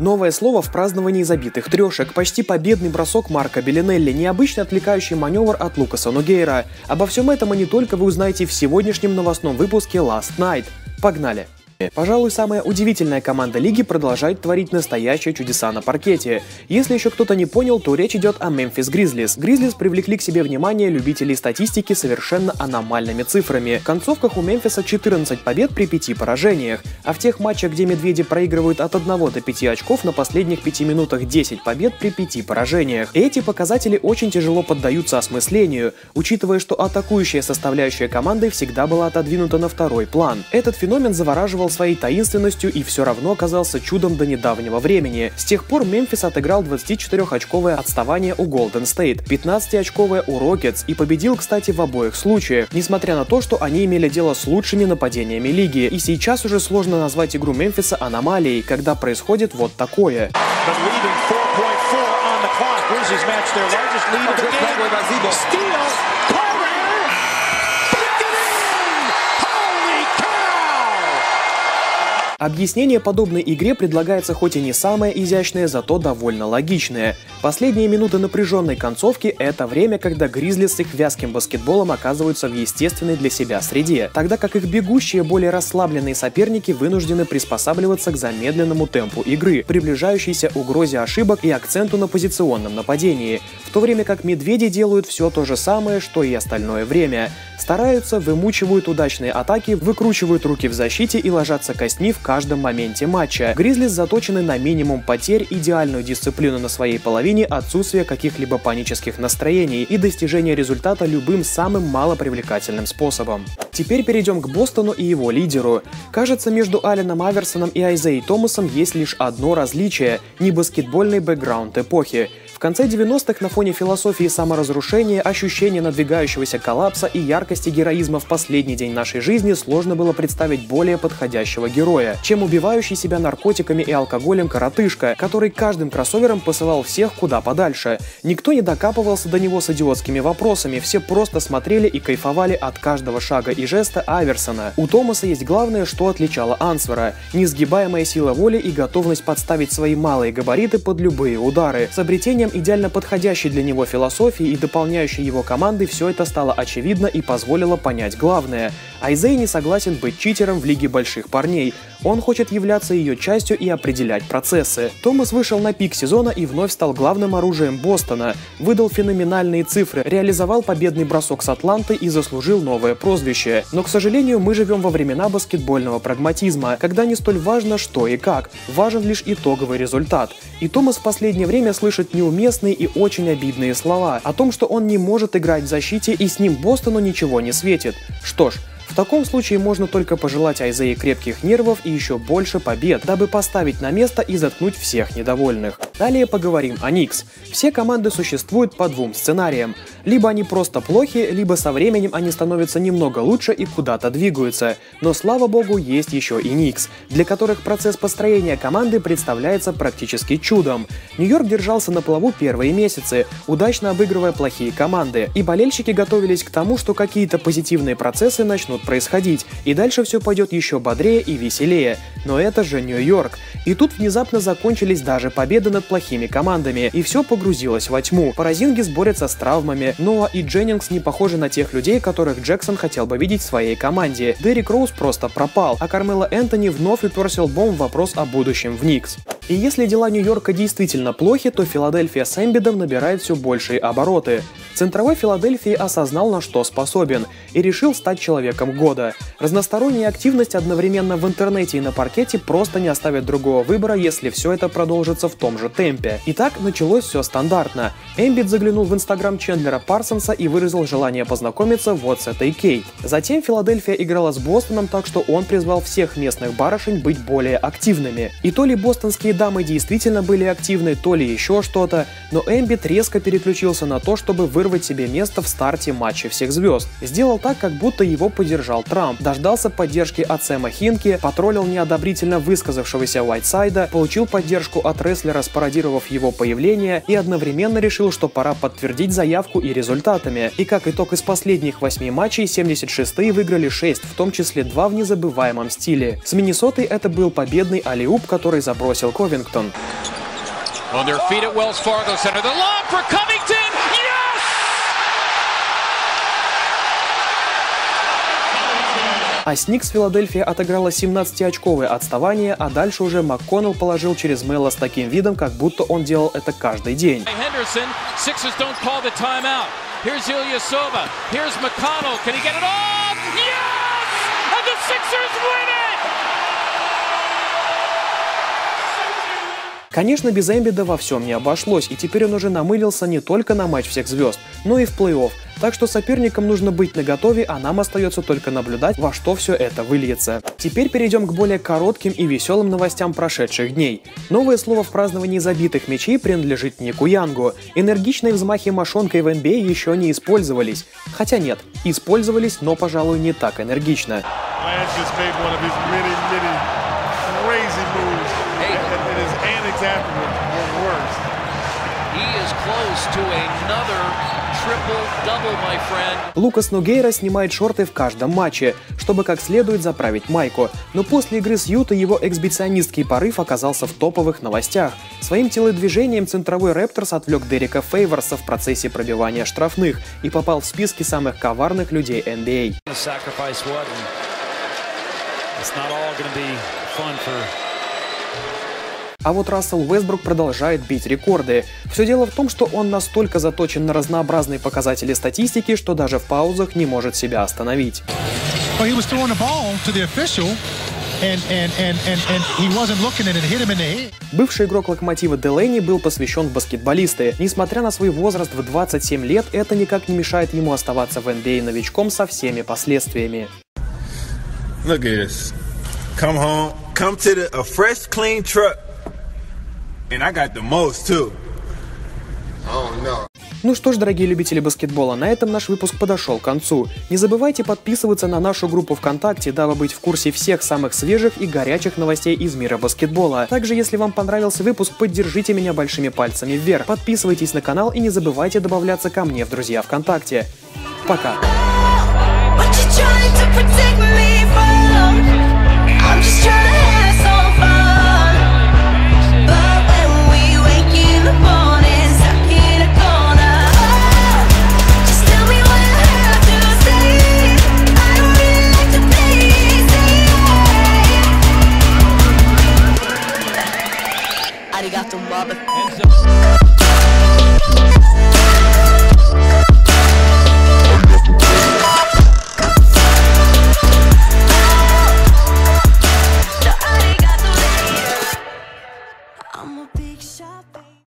Новое слово в праздновании забитых трешек, почти победный бросок Марка Белинелли, необычный отвлекающий маневр от Лукаса Нугейра. Обо всем этом и не только вы узнаете в сегодняшнем новостном выпуске Last Night. Погнали! Пожалуй, самая удивительная команда лиги продолжает творить настоящие чудеса на паркете. Если еще кто-то не понял, то речь идет о Мемфис Гризлис. Гризлис привлекли к себе внимание любителей статистики совершенно аномальными цифрами. В концовках у Мемфиса 14 побед при 5 поражениях, а в тех матчах, где медведи проигрывают от 1 до 5 очков, на последних 5 минутах 10 побед при 5 поражениях. Эти показатели очень тяжело поддаются осмыслению, учитывая, что атакующая составляющая команды всегда была отодвинута на второй план. Этот феномен завораживал своей таинственностью и все равно оказался чудом до недавнего времени. С тех пор Мемфис отыграл 24-очковое отставание у Golden State, 15-очковое у Rockets и победил, кстати, в обоих случаях, несмотря на то, что они имели дело с лучшими нападениями лиги. И сейчас уже сложно назвать игру Мемфиса аномалией, когда происходит вот такое. Steal! Объяснение подобной игре предлагается хоть и не самое изящное, зато довольно логичное. Последние минуты напряженной концовки – это время, когда Гризли с их вязким баскетболом оказываются в естественной для себя среде, тогда как их бегущие, более расслабленные соперники вынуждены приспосабливаться к замедленному темпу игры, приближающейся угрозе ошибок и акценту на позиционном нападении, в то время как медведи делают все то же самое, что и остальное время – Стараются, вымучивают удачные атаки, выкручивают руки в защите и ложатся костьми в каждом моменте матча. Гризлис заточены на минимум потерь, идеальную дисциплину на своей половине, отсутствие каких-либо панических настроений и достижение результата любым самым малопривлекательным способом. Теперь перейдем к Бостону и его лидеру. Кажется, между Аленом Аверсоном и Айзей Томасом есть лишь одно различие – не баскетбольный бэкграунд эпохи конце 90-х на фоне философии саморазрушения, ощущения надвигающегося коллапса и яркости героизма в последний день нашей жизни сложно было представить более подходящего героя, чем убивающий себя наркотиками и алкоголем коротышка, который каждым кроссовером посылал всех куда подальше. Никто не докапывался до него с идиотскими вопросами, все просто смотрели и кайфовали от каждого шага и жеста Аверсона. У Томаса есть главное, что отличало Ансвера – несгибаемая сила воли и готовность подставить свои малые габариты под любые удары. С обретением идеально подходящей для него философии и дополняющей его команды все это стало очевидно и позволило понять главное. Айзей не согласен быть читером в Лиге Больших Парней. Он хочет являться ее частью и определять процессы. Томас вышел на пик сезона и вновь стал главным оружием Бостона, выдал феноменальные цифры, реализовал победный бросок с Атланты и заслужил новое прозвище. Но, к сожалению, мы живем во времена баскетбольного прагматизма, когда не столь важно что и как, важен лишь итоговый результат. И Томас в последнее время слышит неуместные и очень обидные слова о том, что он не может играть в защите и с ним Бостону ничего не светит. Что ж, таком случае можно только пожелать Айзее крепких нервов и еще больше побед, дабы поставить на место и заткнуть всех недовольных. Далее поговорим о Никс. Все команды существуют по двум сценариям. Либо они просто плохи, либо со временем они становятся немного лучше и куда-то двигаются. Но слава богу, есть еще и Никс, для которых процесс построения команды представляется практически чудом. Нью-Йорк держался на плаву первые месяцы, удачно обыгрывая плохие команды, и болельщики готовились к тому, что какие-то позитивные процессы начнут происходить, и дальше все пойдет еще бодрее и веселее. Но это же Нью-Йорк. И тут внезапно закончились даже победы над плохими командами, и все погрузилось во тьму. Паразингис борется с травмами, Ноа и Дженнингс не похожи на тех людей, которых Джексон хотел бы видеть в своей команде. Дерек Роуз просто пропал, а Кармела Энтони вновь уперся лбом в вопрос о будущем в Никс. И если дела Нью-Йорка действительно плохи, то Филадельфия с Эмбидом набирает все большие обороты. Центровой Филадельфии осознал, на что способен, и решил стать человеком года. Разносторонняя активность одновременно в интернете и на паркете просто не оставит другого выбора, если все это продолжится в том же темпе. Итак, началось все стандартно. Эмбит заглянул в инстаграм Чендлера Парсонса и выразил желание познакомиться вот с этой Кейт. Затем Филадельфия играла с Бостоном, так что он призвал всех местных барышень быть более активными. И то ли бостонские дамы действительно были активны, то ли еще что-то, но Эмбит резко переключился на то, чтобы вырвать себе место в старте матча всех звезд. Сделал так, как будто его поддержал Трамп, дождался поддержки от Сэма Хинки, потроллил неодобрительно высказавшегося Уайтсайда, получил поддержку от рестлера, спародировав его появление, и одновременно решил, что пора подтвердить заявку и результатами. И как итог из последних восьми матчей, 76-е выиграли 6, в том числе 2 в незабываемом стиле. С Миннесотой это был победный алиуп, который забросил Ковингтон. On their feet at Wells Fargo Center. The lob for Covington. Yes! А Сникс Филадельфия отыграла 17-очковое отставание, а дальше уже МакКоннелл положил через Мэла с таким видом, как будто он делал это каждый день. Henderson. Sixers don't call the timeout. Here's Ilyasova. Here's McConnell. Can he get it off? Yes! And the Sixers win it! Конечно, без Эмбида во всем не обошлось, и теперь он уже намылился не только на матч всех звезд, но и в плей-офф. Так что соперникам нужно быть наготове, а нам остается только наблюдать, во что все это выльется. Теперь перейдем к более коротким и веселым новостям прошедших дней. Новое слово в праздновании забитых мячей принадлежит Нику Янгу. Энергичные взмахи мошонкой в NBA еще не использовались. Хотя нет, использовались, но, пожалуй, не так энергично. Antics afterwards were worse. He is close to another triple-double, my friend. Лукас Нугейра снимает шорты в каждом матче, чтобы как следует заправить майку. Но после игры с Юта его эксбиционистский порыв оказался в топовых новостях. Своим телодвижением центровой Репторс отвлек Дерека Фейворса в процессе пробивания штрафных и попал в списки самых коварных людей NBA. А вот Рассел Уэсбрук продолжает бить рекорды. Все дело в том, что он настолько заточен на разнообразные показатели статистики, что даже в паузах не может себя остановить. And and and. Бывший игрок Локомотива Делейни был посвящен в баскетболисты. Несмотря на свой возраст в 27 лет, это никак не мешает ему оставаться в NBA новичком со всеми последствиями. Look at this. Come home, come to the a fresh, clean truck, and I got the most too. Ну что ж, дорогие любители баскетбола, на этом наш выпуск подошел к концу. Не забывайте подписываться на нашу группу ВКонтакте, дабы быть в курсе всех самых свежих и горячих новостей из мира баскетбола. Также, если вам понравился выпуск, поддержите меня большими пальцами вверх. Подписывайтесь на канал и не забывайте добавляться ко мне в друзья ВКонтакте. Пока! I'm just trying